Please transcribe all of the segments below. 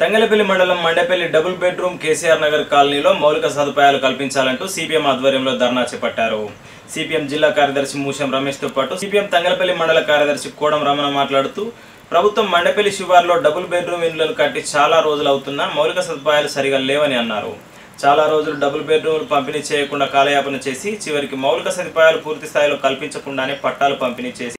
తంగలపల్లి మండలం Mandapalli double bedroom KCR Nagar కాలనీలో మౌలిక సదుపాయాలు కల్పించాలంటూ సిపిఎం ఆధ్వర్యంలో ధర్నా చేపట్టారు. సిపిఎం జిల్లా కార్యదర్శి మూషం రమేష్తో పాటు సిపిఎం తంగలపల్లి మండల కార్యదర్శి కోడం రమణ మాట్లాడుతూ ప్రభుత్వం మండపల్లి శివార్లో డబుల్ బెడ్రూమ్ ఇళ్ళను కట్టి చాలా రోజులు అవుతున్నా మౌలిక సదుపాయాలు సరిగా లేవని అన్నారు. చాలా రోజులు డబుల్ బెడ్రూమ్లు పంపిణీ చేయకుండా కాలయాపన చేసి చివరికి మౌలిక సదుపాయాలు పూర్తి స్థాయిలో కల్పించకుండానే పట్టాలు పంపిణీ చేసి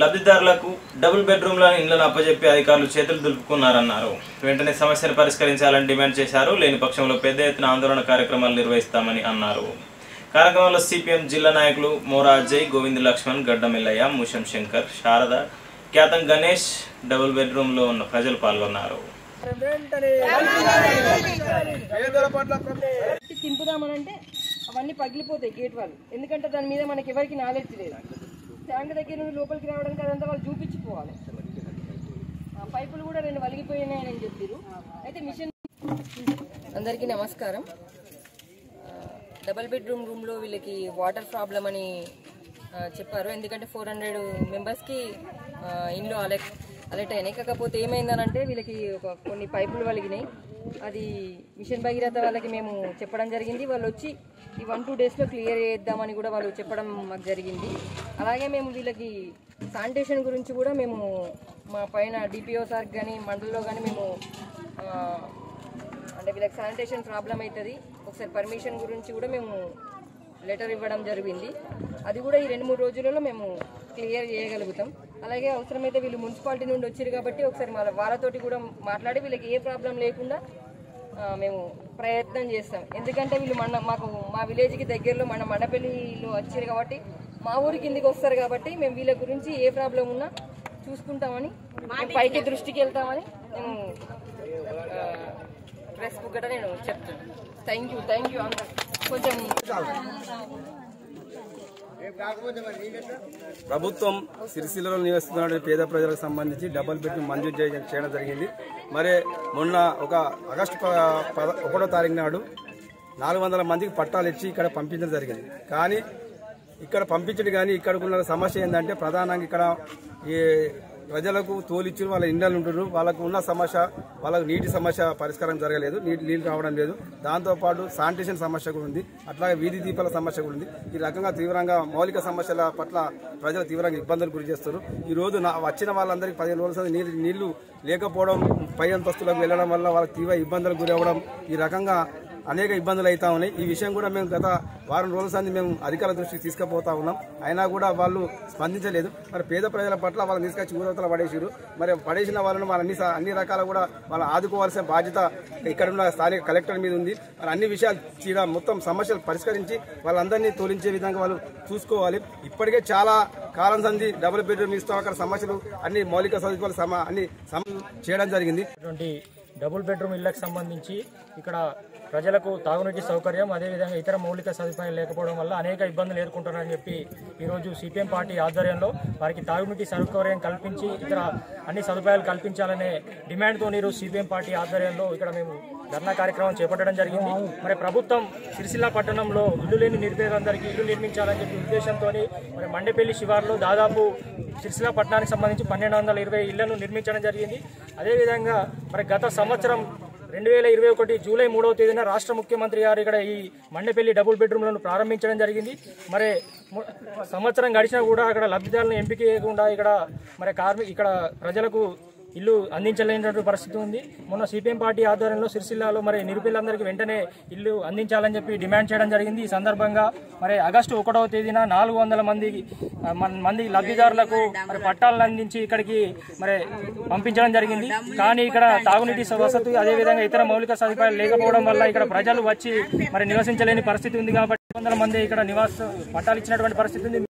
లబ్ధిదారులకు డబుల్ బెడ్రూమ్ల ఇళ్ళను అప్పజెప్పి అధికారులు చేతులు దులుపుకున్నారన్నారు. వెంటనే సమస్యను పరిష్కరించాలని డిమాండ్ చేశారు. లేని పక్షంలో పెద్ద ఎత్తున ఆందోళన కార్యక్రమాలు నిర్వహిస్తామని అన్నారు. కార్యక్రమంలో సిపిఎం జిల్లా నాయకులు మోరాజయ్ గోవింద్ లక్ష్మణ్ గడ్డమిల్లయ్య ముషం శంకర్ శారద ఖ్యాతం గణేష్ డబుల్ బెడ్రూమ్లో ఉన్న ప్రజలు పాల్గొన్నారు. తింపుదామనంటే అవన్నీ పగిలిపోతాయి గేట్ వాళ్ళు. ఎందుకంటే దాని మీద మనకి ఎవరికి నాలెడ్జ్ లేదు. ట్యాంక్ దగ్గర నుండి లోపలికి రావడానికి అదంతా వాళ్ళు చూపించిపోవాలి. ఆ పైపులు కూడా రెండు వలిగిపోయినాయని చెప్పారు అయితే మిషన్ అందరికీ నమస్కారం. డబల్ బెడ్రూమ్ రూమ్లో వీళ్ళకి వాటర్ ప్రాబ్లం అని చెప్పారు. ఎందుకంటే ఫోర్ హండ్రెడ్ మెంబర్స్కి ఇంట్లో అలెక్ట్ అలర్ట్ అయినాయి. కాకపోతే ఏమైందనంటే వీళ్ళకి ఒక కొన్ని పైపులు వలిగినాయి. అది మిషన్ భగీరథ వాళ్ళకి మేము చెప్పడం జరిగింది. వాళ్ళు వచ్చి ఈ వన్ టూ డేస్లో క్లియర్ చేద్దామని కూడా వాళ్ళు చెప్పడం మాకు జరిగింది. అలాగే మేము వీళ్ళకి శానిటేషన్ గురించి కూడా మేము మా పైన డిపిఓ సార్ కానీ మండలిలో కానీ మేము అంటే వీళ్ళకి శానిటేషన్ ప్రాబ్లం అవుతుంది. ఒకసారి పర్మిషన్ గురించి కూడా మేము లెటర్ ఇవ్వడం జరిగింది. అది కూడా ఈ రెండు మూడు రోజులలో మేము క్లియర్ చేయగలుగుతాం. అలాగే అవసరమైతే వీళ్ళు మున్సిపాలిటీ నుండి వచ్చారు కాబట్టి ఒకసారి మన వాళ్ళతోటి కూడా మాట్లాడి వీళ్ళకి ఏ ప్రాబ్లం లేకుండా మేము ప్రయత్నం చేస్తాం. ఎందుకంటే వీళ్ళు మన మాకు మా విలేజ్కి దగ్గరలో మన మండపల్లిలో వచ్చారు కాబట్టి మా ఊరి కిందికి వస్తారు కాబట్టి మేము వీళ్ళ గురించి ఏ ప్రాబ్లం ఉన్నా చూసుకుంటామని పైకి దృష్టికి వెళ్తామని మేము డ్రెస్ కూడా నేను చెప్తాను థ్యాంక్ యూ థ్యాంక్ యూ అంత కొంచెం ప్రభుత్వం సిరిసిల్లలో నివసిస్తున్న పేద ప్రజలకు సంబంధించి డబ్బులు పెట్టి మంజూరు చేయడం జరిగింది. మరి మొన్న ఒక ఆగస్టు పద- ఒకటో తారీఖు నాడు నాలుగు వందల మందికి పట్టాలు ఇచ్చి ఇక్కడ పంపించడం జరిగింది. కానీ ఇక్కడ పంపించడం కానీ ఇక్కడ ఉన్న సమస్య ఏంటంటే ప్రధానంగా ఇక్కడ ఈ ప్రజలకు తోలిచ్చి వాళ్ళ ఇండ్లు ఉంటున్నారు వాళ్ళకు ఉన్న సమస్య వాళ్ళకు నీటి సమస్య పరిష్కారం జరగలేదు నీటి నీళ్ళు రావడం లేదు. దాంతోపాటు శానిటేషన్ సమస్య కూడా ఉంది. అట్లాగే వీధి దీపాల సమస్య కూడా ఉంది. ఈ రకంగా తీవ్రంగా మౌలిక సమస్యల పట్ల ప్రజలు తీవ్రంగా ఇబ్బందులు గురి చేస్తారు ఈ రోజు నా- వచ్చిన వాళ్ళందరికీ పదిహేను రోజుల నీళ్ళు నీళ్ళు లేకపోవడం పై అంతస్తులకు వెళ్ళడం వల్ల వాళ్ళకి తీవ్ర ఇబ్బందులకు గురి అవ్వడం ఈ రకంగా అనేక ఇబ్బందులు అవుతా ఉన్నాయి. ఈ విషయం కూడా మేము గత వారం రోజుల సంది మేము అధికారుల దృష్టికి తీసుకుపోతా ఉన్నాం. అయినా కూడా వాళ్ళు స్పందించలేదు. మరి పేద ప్రజల పట్ల వాళ్ళని తీసుకొచ్చి ఊరవతల పడేసారు మరి పడేసిన వాళ్ళని వాళ్ళ అన్ని అన్ని రకాల కూడా వాళ్ళు ఆదుకోవాల్సిన బాధ్యత ఇక్కడ ఉన్న స్థానిక కలెక్టర్ మీద ఉంది. మరి అన్ని విషయాలు చీడ మొత్తం సమస్యలు పరిష్కరించి వాళ్ళందరినీ తోలించే విధంగా వాళ్ళు చూసుకోవాలి. ఇప్పటికే చాలా కాలం సంది డబుల్ బెడ్రూమ్ ఇస్తాం అక్కడ సమస్యలు అన్ని మౌలిక సదుపాయాలు సమ అన్ని సమ చేయడం జరిగింది. డబుల్ బెడ్రూమ్ ఇళ్ళకు సంబంధించి ఇక్కడ ప్రజలకు తాగునీటి సౌకర్యం అదేవిధంగా ఇతర మౌలిక సదుపాయాలు లేకపోవడం వల్ల అనేక ఇబ్బందులు ఎదుర్కొంటున్నారని చెప్పి ఈరోజు సిపిఎం పార్టీ ఆధ్వర్యంలో వారికి తాగునీటి సౌకర్యం కల్పించి ఇతర అన్ని సదుపాయాలు కల్పించాలనే డిమాండ్తో నీరు సిపిఎం పార్టీ ఆధ్వర్యంలో ఇక్కడ మేము ధర్నా కార్యక్రమం చేపట్టడం జరిగింది. మరి ప్రభుత్వం సిరిసిల్ల పట్టణంలో ఇల్లు లేని నిరుపేదలందరికీ ఇల్లు నిర్మించాలని చెప్పి ఉద్దేశంతో మరి మండపల్లి శివార్లో దాదాపు సిరిసిల్ల పట్టణానికి సంబంధించి పన్నెండు వందల ఇరవై ఇళ్ళను నిర్మించడం జరిగింది. అదేవిధంగా మరి గత సంవత్సరం రెండు వేల ఇరవై ఒకటి జూలై మూడవ తేదీన రాష్ట్ర ముఖ్యమంత్రి గారు ఇక్కడ ఈ మండపల్లి డబుల్ బెడ్రూమ్లను ప్రారంభించడం జరిగింది. మరి సంవత్సరం గడిచినా కూడా అక్కడ లబ్ధిదారులను ఎంపిక చేయకుండా ఇక్కడ మరి కార్మి ఇక్కడ ప్రజలకు ఇల్లు అందించలేనటువంటి పరిస్థితి ఉంది. మొన్న సిపిఎం పార్టీ ఆధ్వర్యంలో సిరిసిల్లాలో మరి నిరుపేదలందరికీ వెంటనే ఇల్లు అందించాలని చెప్పి డిమాండ్ చేయడం జరిగింది. ఈ సందర్భంగా మరి ఆగస్టు ఒకటవ తేదీన నాలుగు వందల మంది మంది లబ్ధిదారులకు మరి పట్టాలను అందించి ఇక్కడికి మరి పంపించడం జరిగింది. కానీ ఇక్కడ తాగునీటి వసతి అదేవిధంగా ఇతర మౌలిక సదుపాయాలు లేకపోవడం వల్ల ఇక్కడ ప్రజలు వచ్చి మరి నివసించలేని పరిస్థితి ఉంది కాబట్టి వందల మంది ఇక్కడ నివాస పట్టాలు ఇచ్చినటువంటి పరిస్థితి ఉంది.